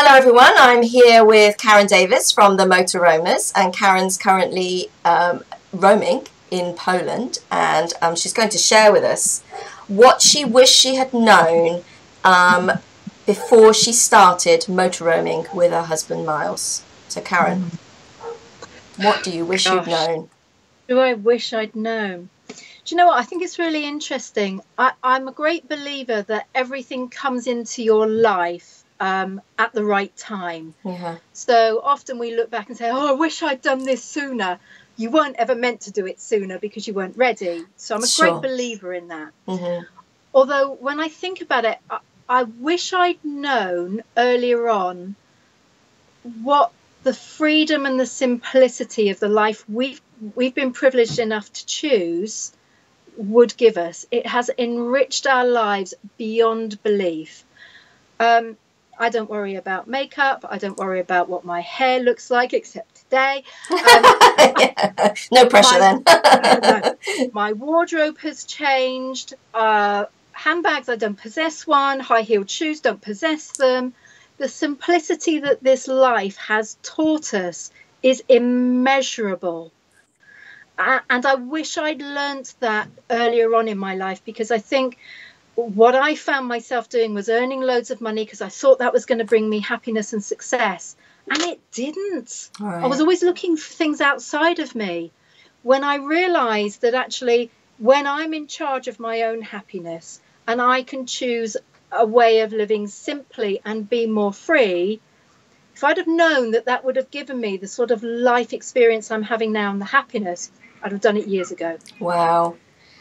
Hello everyone, I'm here with Karen Davies from the Motoroamers and Karen's currently um, roaming in Poland and um, she's going to share with us what she wished she had known um, before she started motoroaming with her husband Miles. So Karen, what do you wish Gosh. you'd known? Do I wish I'd known? Do you know what? I think it's really interesting. I, I'm a great believer that everything comes into your life um, at the right time. Yeah. So often we look back and say, "Oh, I wish I'd done this sooner." You weren't ever meant to do it sooner because you weren't ready. So I'm a sure. great believer in that. Mm-hmm. Although when I think about it, I, I wish I'd known earlier on what the freedom and the simplicity of the life we've we've been privileged enough to choose would give us. It has enriched our lives beyond belief. Um, I don't worry about makeup. I don't worry about what my hair looks like, except today. Um, yeah. No pressure my, then. my wardrobe has changed. Uh, handbags, I don't possess one. High heeled shoes, don't possess them. The simplicity that this life has taught us is immeasurable. Uh, and I wish I'd learnt that earlier on in my life because I think what I found myself doing was earning loads of money because I thought that was going to bring me happiness and success. And it didn't. Right. I was always looking for things outside of me. When I realized that actually, when I'm in charge of my own happiness and I can choose a way of living simply and be more free, if I'd have known that that would have given me the sort of life experience I'm having now and the happiness, I'd have done it years ago. Wow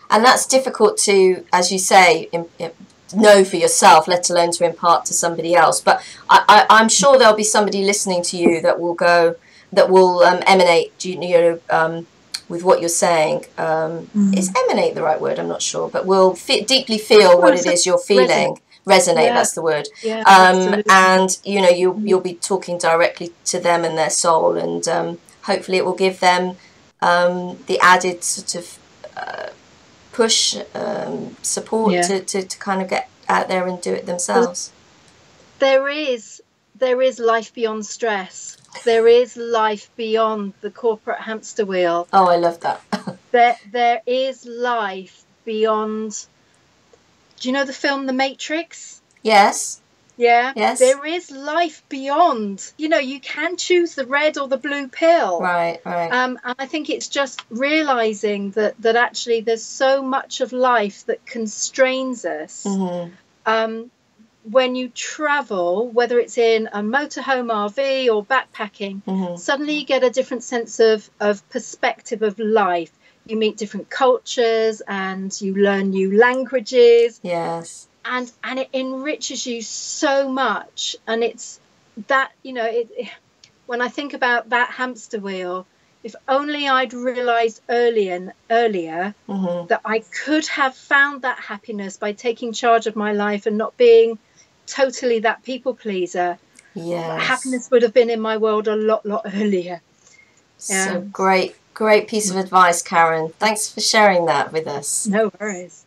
and that's difficult to, as you say, in, in, know for yourself, let alone to impart to somebody else. But I, am sure there'll be somebody listening to you that will go, that will um, emanate, you know, um, with what you're saying. Um, mm. Is emanate the right word? I'm not sure, but will fe- deeply feel what it is you're feeling. Resonate. yeah. that's the word yeah, um, and you know you you'll be talking directly to them and their soul and um, hopefully it will give them um, the added sort of push um, support yeah. to, to, to kind of get out there and do it themselves. There is there is life beyond stress. There is life beyond the corporate hamster wheel. Oh i love that. There there is life beyond do you know the film the matrix? Yes yeah. Yes. There is life beyond. You know, you can choose the red or the blue pill. Right, right. Um, and I think it's just realizing that that actually there's so much of life that constrains us. Mm-hmm. Um, when you travel, whether it's in a motorhome RV or backpacking, mm-hmm. suddenly you get a different sense of, of perspective of life. You meet different cultures and you learn new languages. Yes and and it enriches you so much. And it's that you know it, it, when i think about that hamster wheel if only i'd realized earlier earlier mm-hmm. that i could have found that happiness by taking charge of my life and not being totally that people pleaser yes. happiness would have been in my world a lot lot earlier. So great great piece of advice karen. Thanks for sharing that with us. No worries